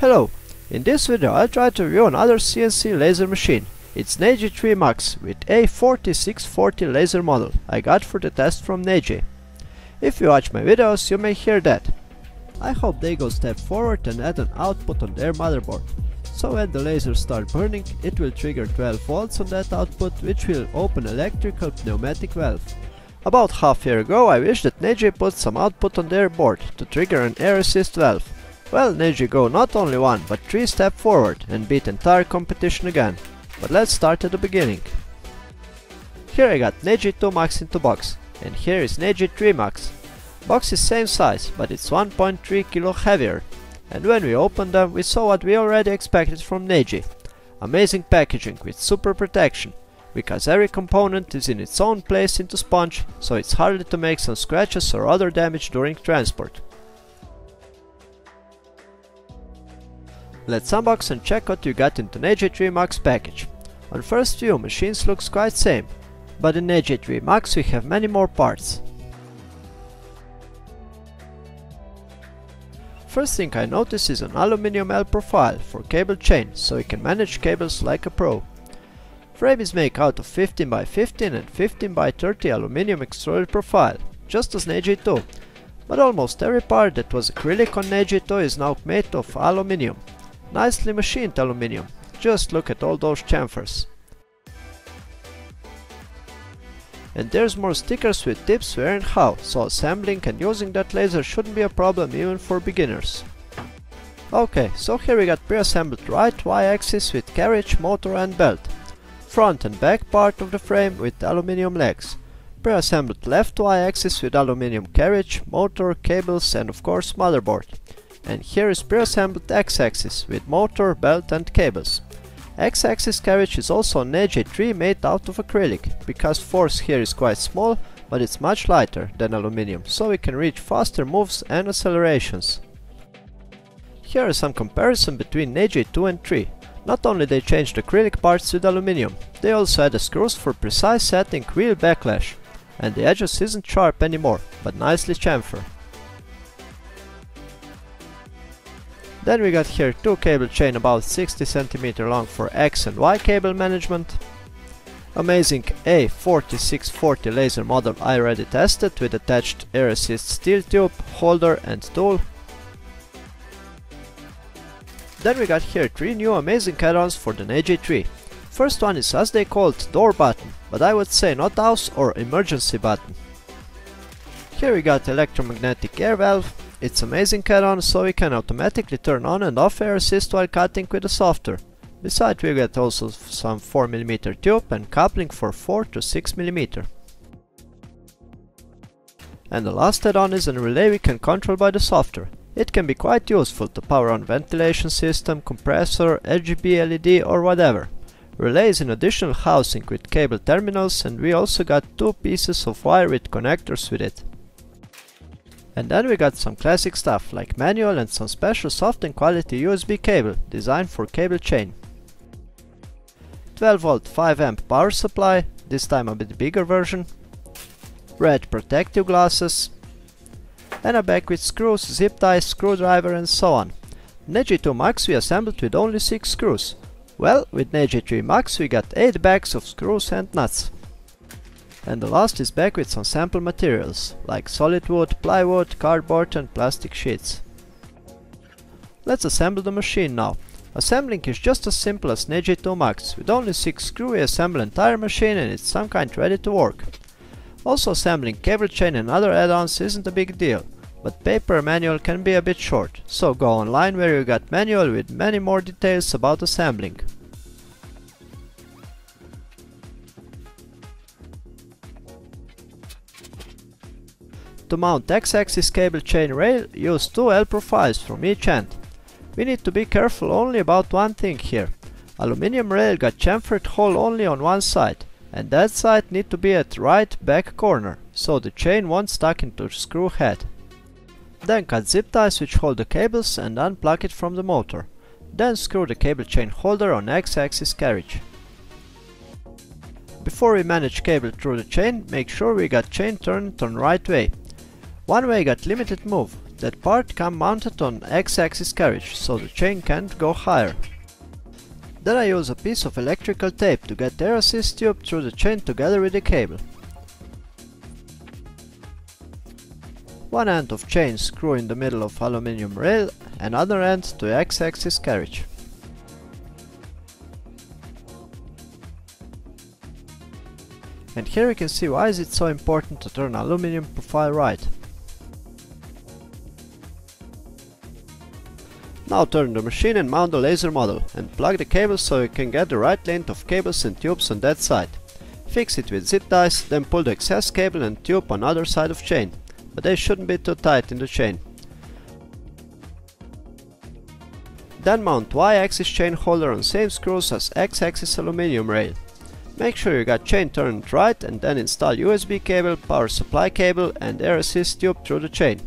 Hello! In this video I'll try to review another CNC laser machine. It's NEJE 3 Max with A4640 laser model I got for the test from NEJE. If you watch my videos you may hear that. I hope they go step forward and add an output on their motherboard. So when the laser start burning it will trigger 12 volts on that output which will open electrical pneumatic valve. About half year ago I wish that NEJE put some output on their board to trigger an air assist valve. Well, NEJE go not only one, but three step forward and beat entire competition again. But let's start at the beginning. Here I got NEJE 2 Max into box, and here is NEJE 3 Max. Box is same size, but it's 1.3 kilo heavier. And when we opened them, we saw what we already expected from NEJE. Amazing packaging with super protection, because every component is in its own place into sponge, so it's harder to make some scratches or other damage during transport. Let's unbox and check what you got into NEJE 3 Max package. On first view machines looks quite same, but in NEJE 3 Max we have many more parts. First thing I notice is an aluminum L profile for cable chain, so you can manage cables like a pro. Frame is made out of 15 by 15 and 15 by 30 aluminum extruded profile, just as NEJE 2, but almost every part that was acrylic on NEJE 2 is now made of aluminum. Nicely machined aluminium. Just look at all those chamfers. And there's more stickers with tips where and how, so assembling and using that laser shouldn't be a problem even for beginners. Okay, so here we got pre-assembled right Y-axis with carriage, motor and belt. Front and back part of the frame with aluminium legs. Pre-assembled left Y-axis with aluminium carriage, motor, cables and of course motherboard and here is pre-assembled X-axis with motor, belt and cables. X-axis carriage is also an AJ3 made out of acrylic, because force here is quite small, but it's much lighter than aluminium, so we can reach faster moves and accelerations. Here is some comparison between NEJE 2 and 3. Not only they changed acrylic parts with aluminium, they also added screws for precise setting wheel backlash, and the edges isn't sharp anymore, but nicely chamfer. Then we got here two cable chain about 60 cm long for X and Y cable management. Amazing A4640 laser model I already tested with attached air assist steel tube, holder and tool. Then we got here three new amazing add-ons for the NEJE 3. First one is as they called door button, but I would say not house or emergency button. Here we got electromagnetic air valve, it's amazing add-on so we can automatically turn on and off air assist while cutting with the software. Besides we get also some 4mm tube and coupling for 4 to 6mm. And the last add-on is a relay we can control by the software. It can be quite useful to power on ventilation system, compressor, RGB LED or whatever. Relay is an additional housing with cable terminals and we also got two pieces of wire with connectors with it. And then we got some classic stuff like manual and some special soft and quality USB cable designed for cable chain. 12 volt 5 amp power supply, this time a bit bigger version. Red protective glasses. And a bag with screws, zip ties, screwdriver and so on. NEJE 2 Max we assembled with only 6 screws. Well, with NEJE 3 Max we got 8 bags of screws and nuts. And the last is back with some sample materials, like solid wood, plywood, cardboard and plastic sheets. Let's assemble the machine now. Assembling is just as simple as NEJE 2 Max, with only 6 screws we assemble entire machine and it's some kind ready to work. Also assembling cable chain and other add-ons isn't a big deal, but paper manual can be a bit short, so go online where you got manual with many more details about assembling. To mount X-axis cable chain rail, use two L profiles from each end. We need to be careful only about one thing here. Aluminium rail got chamfered hole only on one side, and that side need to be at right back corner, so the chain won't stuck into screw head. Then cut zip ties which hold the cables and unplug it from the motor. Then screw the cable chain holder on X-axis carriage. Before we manage cable through the chain, make sure we got chain turned on right way. One way got limited move, That part come mounted on X-axis carriage, so the chain can't go higher. Then I use a piece of electrical tape to get air assist tube through the chain together with the cable. One end of chain screw in the middle of aluminium rail and other end to X-axis carriage. And here you can see why is it so important to turn aluminium profile right. Now turn the machine and mount the laser model and plug the cables so you can get the right length of cables and tubes on that side. Fix it with zip ties, then pull the excess cable and tube on other side of chain, but they shouldn't be too tight in the chain. Then mount Y-axis chain holder on same screws as X-axis aluminium rail. Make sure you got chain turned right and then install USB cable, power supply cable and air assist tube through the chain.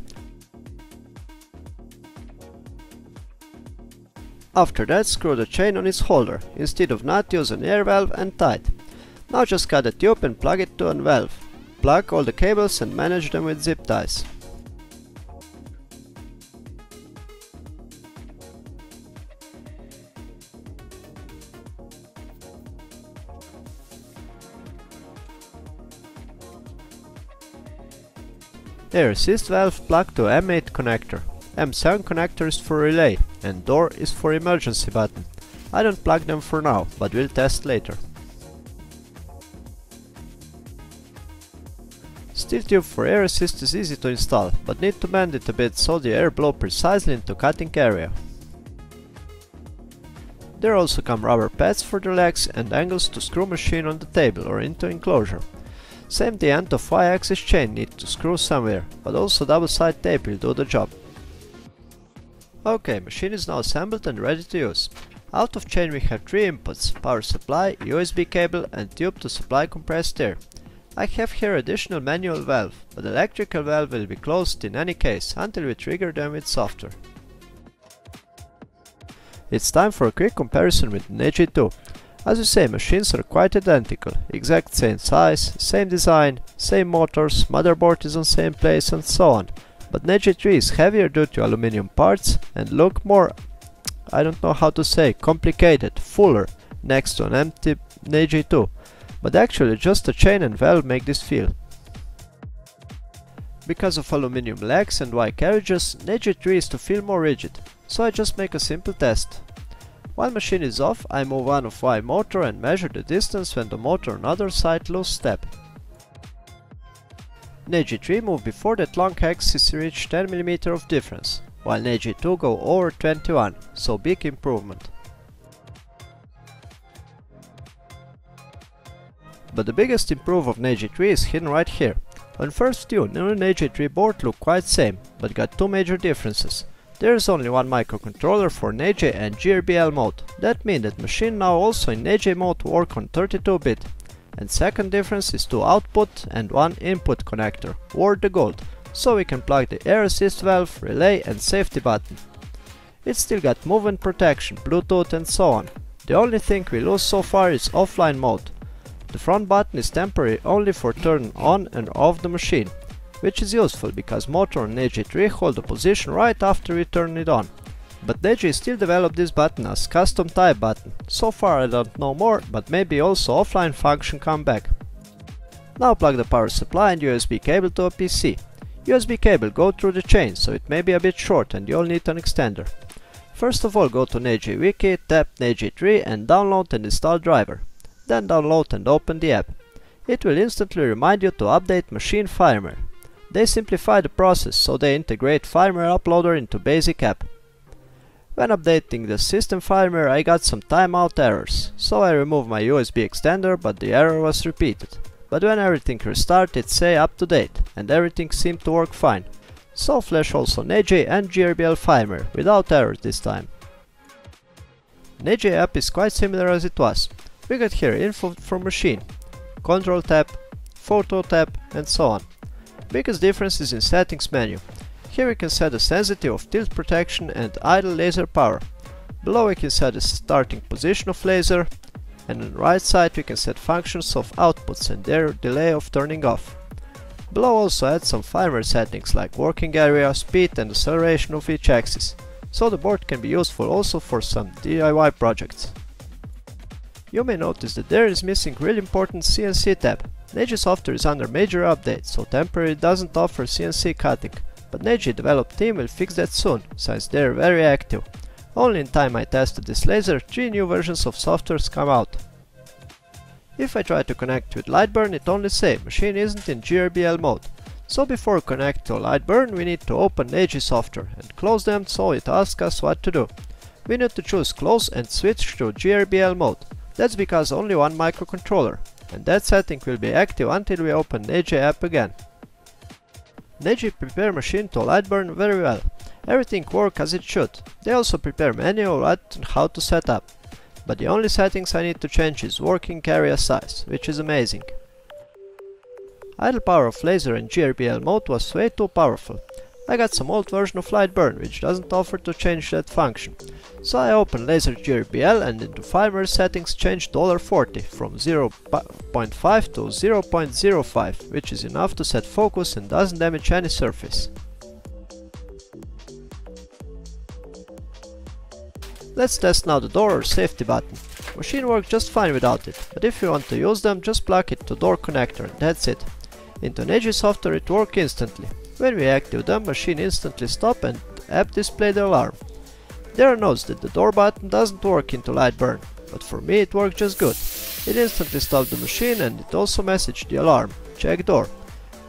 After that screw the chain on its holder, instead of not use an air valve and tight. Now just cut the tube and plug it to a valve. Plug all the cables and manage them with zip ties. Air assist valve plug to M8 connector. M7 connector is for relay and door is for emergency button. I don't plug them for now, but we'll test later. Steel tube for air assist is easy to install, but need to bend it a bit so the air blow precisely into cutting area. There also come rubber pads for the legs and angles to screw machine on the table or into enclosure. Same the end of Y-axis chain need to screw somewhere, but also double side tape will do the job. Ok, machine is now assembled and ready to use. Out of chain we have three inputs, power supply, USB cable and tube to supply compressed air. I have here additional manual valve, but electrical valve will be closed in any case until we trigger them with software. It's time for a quick comparison with NEJE 2. As you say, machines are quite identical, exact same size, same design, same motors, motherboard is on same place and so on. But NEJE 3 is heavier due to aluminium parts and look more, I don't know how to say, complicated, fuller, next to an empty NEJE 2. But actually just the chain and valve make this feel. Because of aluminium legs and Y carriages, NEJE 3 is to feel more rigid, so I just make a simple test. While machine is off, I move one of Y motor and measure the distance when the motor on other side lose step. NEJE 3 move before that long axis reach 10mm of difference, while NEJE 2 go over 21, so big improvement. But the biggest improve of NEJE 3 is hidden right here. On first view, new NEJE 3 board look quite same, but got two major differences. There is only one microcontroller for NEJE and GRBL mode. That means that machine now also in NEJE mode work on 32-bit, and second difference is two output and one input connector, or the gold, so we can plug the air assist valve, relay and safety button. It still got movement protection, bluetooth and so on. The only thing we lose so far is offline mode. The front button is temporary only for turn on and off the machine, which is useful because motor on NEJE 3 hold the position right after we turn it on. But NEJE still developed this button as custom type button. So far I don't know more, but maybe also offline function come back. Now plug the power supply and USB cable to a PC. USB cable go through the chain, so it may be a bit short and you'll need an extender. First of all go to NEJE wiki, tap NEJE 3 and download and install driver. Then download and open the app. It will instantly remind you to update machine firmware. They simplify the process, so they integrate firmware uploader into basic app. When updating the system firmware I got some timeout errors, so I removed my USB extender but the error was repeated. But when everything restarted say up to date and everything seemed to work fine. So flash also NEJE and GRBL firmware without errors this time. NEJE app is quite similar as it was. We got here info from machine, control tab, photo tab and so on. Biggest difference is in settings menu. Here we can set the sensitivity of tilt protection and idle laser power. Below we can set the starting position of laser and on the right side we can set functions of outputs and their delay of turning off. Below also add some firmware settings like working area, speed and acceleration of each axis, so the board can be useful also for some DIY projects. You may notice that there is missing really important CNC tab. NEJE software is under major update, so temporarily doesn't offer CNC cutting, but NEJE developed team will fix that soon, since they're very active. Only in time I tested this laser, 3 new versions of softwares come out. If I try to connect with Lightburn it only say machine isn't in GRBL mode. So before connect to Lightburn we need to open NEJE software and close them so it asks us what to do. We need to choose close and switch to GRBL mode. That's because only one microcontroller, and that setting will be active until we open NEJE app again. NEJE prepare machine to Lightburn very well. Everything work as it should. They also prepare manual and how to set up. But the only settings I need to change is working area size, which is amazing. Idle power of laser in GRBL mode was way too powerful. I got some old version of Lightburn which doesn't offer to change that function. So I open Laser GRBL and into firmware settings change $40 from 0.5 to 0.05 which is enough to set focus and doesn't damage any surface. Let's test now the door or safety button. Machine works just fine without it, but if you want to use them just plug it to door connector, that's it. Into NEJE software it works instantly. When we activate them, machine instantly stop and app display the alarm. There are notes that the door button doesn't work into Lightburn, but for me it worked just good. It instantly stopped the machine and it also messaged the alarm, check door.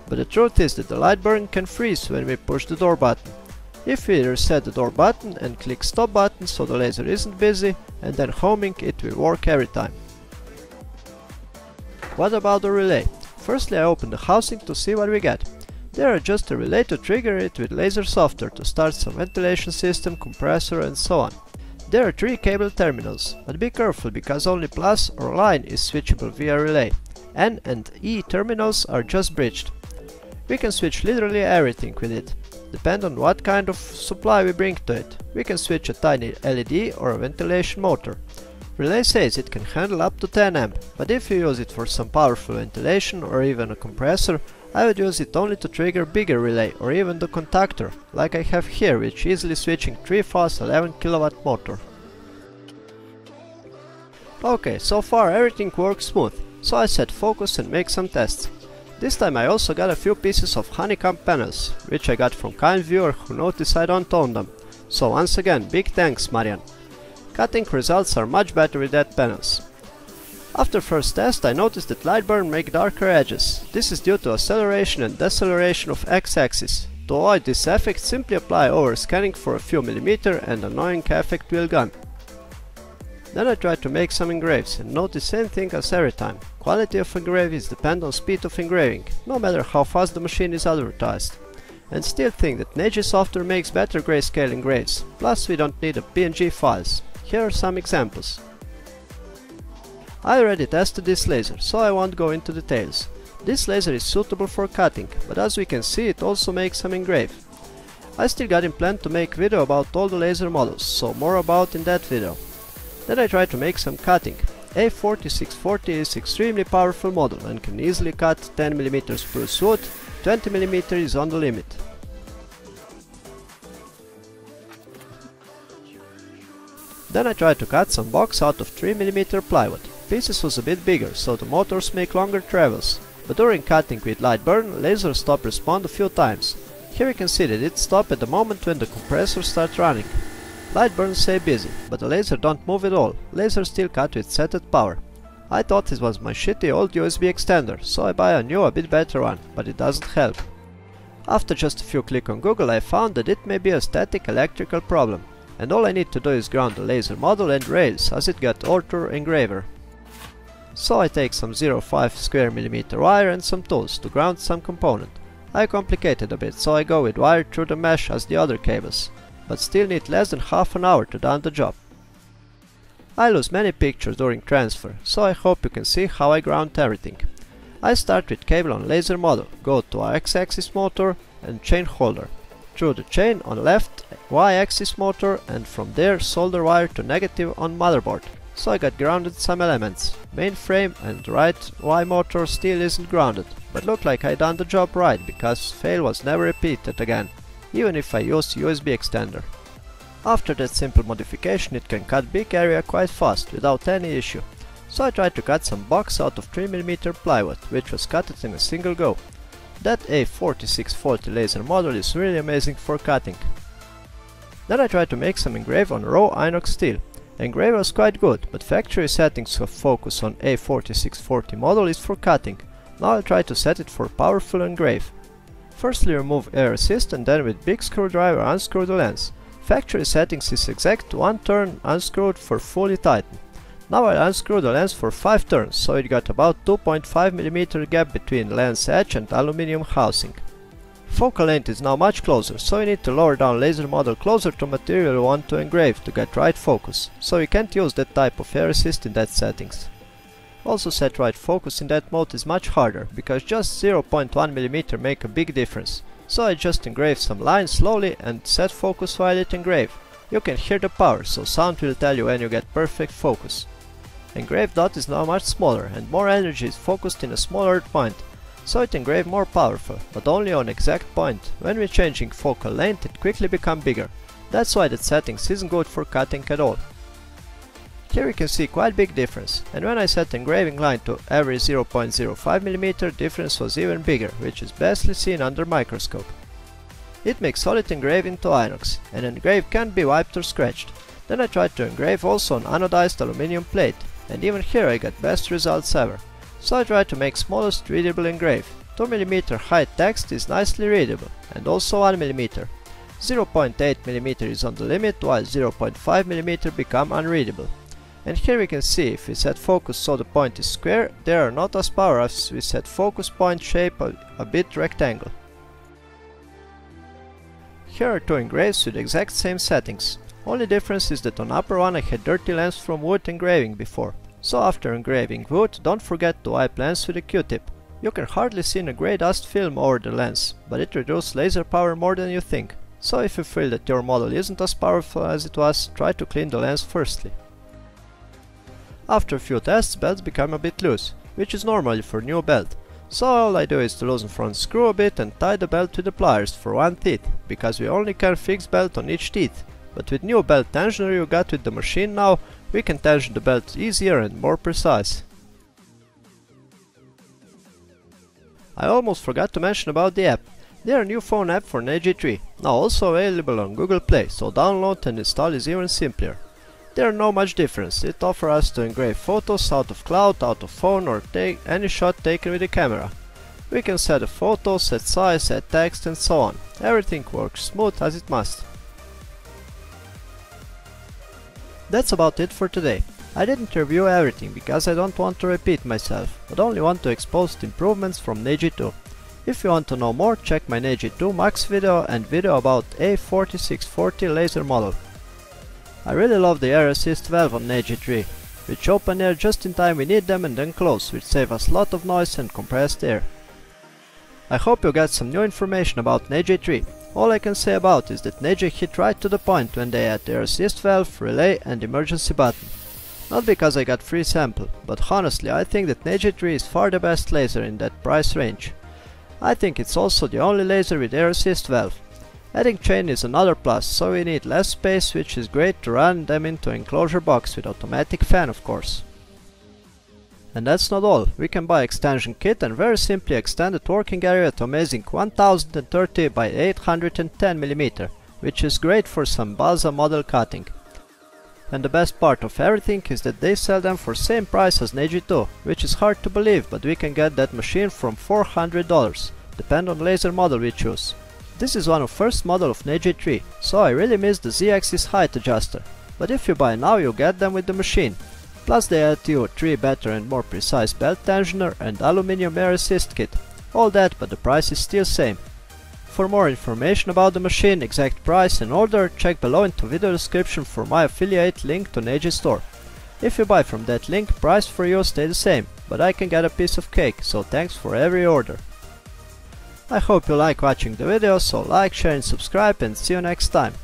But the truth is that the Lightburn can freeze when we push the door button. If we reset the door button and click stop button so the laser isn't busy and then homing it will work every time. What about the relay? Firstly I open the housing to see what we get. There are just a relay to trigger it with laser software to start some ventilation system, compressor and so on. There are three cable terminals, but be careful because only plus or line is switchable via relay. N and E terminals are just bridged. We can switch literally everything with it, depend on what kind of supply we bring to it. We can switch a tiny LED or a ventilation motor. Relay says it can handle up to 10 amp, but if you use it for some powerful ventilation or even a compressor, I would use it only to trigger bigger relay or even the contactor, like I have here which easily switching 3 fast 11 kW motor. Okay, so far everything works smooth, so I set focus and make some tests. This time I also got a few pieces of honeycomb panels, which I got from kind viewer who noticed I don't own them. So once again, big thanks Marian. Cutting results are much better with that panels. After first test I noticed that Lightburn make darker edges. This is due to acceleration and deceleration of x-axis. To avoid this effect simply apply over scanning for a few millimeter and annoying effect will gone. Then I tried to make some engraves and notice same thing as every time. Quality of engravings depend on speed of engraving, no matter how fast the machine is advertised. And still think that NEJE software makes better grayscale engraves, plus we don't need a PNG files. Here are some examples. I already tested this laser, so I won't go into details. This laser is suitable for cutting, but as we can see it also makes some engrave. I still got in plan to make video about all the laser models, so more about in that video. Then I tried to make some cutting. A4640 is extremely powerful model and can easily cut 10mm per suit, 20mm is on the limit. Then I tried to cut some box out of 3mm plywood pieces was a bit bigger, so the motors make longer travels. But during cutting with Lightburn, laser stop respond a few times. Here you can see that it stopped at the moment when the compressor starts running. Light Lightburn stay busy, but the laser don't move at all, laser still cut with set at power. I thought it was my shitty old USB extender, so I buy a new a bit better one, but it doesn't help. After just a few click on Google I found that it may be a static electrical problem, and all I need to do is ground the laser model and rails as it got Ortur engraver. So I take some 0.5 square millimeter wire and some tools to ground some component. I complicate it a bit, so I go with wire through the mesh as the other cables, but still need less than half an hour to done the job. I lose many pictures during transfer, so I hope you can see how I ground everything. I start with cable on laser model, go to x-axis motor and chain holder. Through the chain on left y-axis motor and from there solder wire to negative on motherboard. So I got grounded some elements. Mainframe and right Y motor still isn't grounded, but look like I done the job right because fail was never repeated again, even if I used USB extender. After that simple modification it can cut big area quite fast without any issue. So I tried to cut some box out of 3mm plywood, which was cut in a single go. That A4640 laser model is really amazing for cutting. Then I tried to make some engrave on raw inox steel. Engrave is quite good, but factory settings of focus on A4640 model is for cutting. Now I'll try to set it for powerful engrave. Firstly remove air assist and then with big screwdriver unscrew the lens. Factory settings is exact one turn unscrewed for fully tighten. Now I'll unscrew the lens for 5 turns, so it got about 2.5mm gap between lens edge and aluminium housing. Focal length is now much closer, so you need to lower down laser model closer to material you want to engrave to get right focus, so you can't use that type of air assist in that settings. Also set right focus in that mode is much harder, because just 0.1mm make a big difference, so I just engrave some lines slowly and set focus while it engrave. You can hear the power, so sound will tell you when you get perfect focus. Engraved dot is now much smaller and more energy is focused in a smaller point, so it engrave more powerful, but only on exact point. When we're changing focal length it quickly become bigger. That's why that settings isn't good for cutting at all. Here you can see quite big difference, and when I set engraving line to every 0.05mm difference was even bigger, which is bestly seen under microscope. It makes solid engraving to inox, and engrave can't be wiped or scratched. Then I tried to engrave also on anodized aluminum plate, and even here I got best results ever. So I tried to make smallest readable engrave. 2mm height text is nicely readable, and also 1mm. 0.8mm is on the limit, while 0.5mm become unreadable. And here we can see, if we set focus so the point is square, they are not as power as we set focus point shape a, a bit rectangle. Here are two engraves with exact same settings. Only difference is that on upper one I had dirty lens from wood engraving before. So after engraving wood, don't forget to wipe lens with a q-tip. You can hardly see a grey dust film over the lens, but it reduces laser power more than you think. So if you feel that your model isn't as powerful as it was, try to clean the lens firstly. After a few tests, belts become a bit loose, which is normal for new belt. So all I do is to loosen front screw a bit and tie the belt to the pliers for one teeth, because we only can fix belt on each teeth. But with new belt tensioner you got with the machine now, we can tension the belt easier and more precise. I almost forgot to mention about the app. A new phone app for NEJE 3, now also available on Google Play, so download and install is even simpler. There are no much difference, it offers us to engrave photos out of cloud, out of phone or take any shot taken with the camera. We can set a photo, set size, set text and so on. Everything works smooth as it must. That's about it for today. I didn't review everything because I don't want to repeat myself, but only want to expose improvements from NEJE 2. If you want to know more, check my NEJE 2 Max video and video about A4640 laser model. I really love the air assist valve on NEJE 3, which open air just in time we need them and then close, which save us lot of noise and compressed air. I hope you got some new information about NEJE 3. All I can say about is that NEJE hit right to the point when they add their assist valve, relay and emergency button. Not because I got free sample, but honestly I think that NEJE 3 is far the best laser in that price range. I think it's also the only laser with air assist valve. Adding chain is another plus, so we need less space which is great to run them into enclosure box with automatic fan of course. And that's not all, we can buy extension kit and very simply extend the working area to amazing 1030 by 810 mm, which is great for some balsa model cutting. And the best part of everything is that they sell them for same price as NEJE 2, which is hard to believe, but we can get that machine from $400, depend on laser model we choose. This is one of first model of NEJE 3, so I really miss the Z-axis height adjuster. But if you buy now you get them with the machine. Plus they add you a 3 better and more precise belt tensioner and aluminium air assist kit. All that but the price is still same. For more information about the machine, exact price and order, check below into video description for my affiliate link to NEJE store. If you buy from that link, price for you stay the same, but I can get a piece of cake, so thanks for every order. I hope you like watching the video, so like, share and subscribe and see you next time.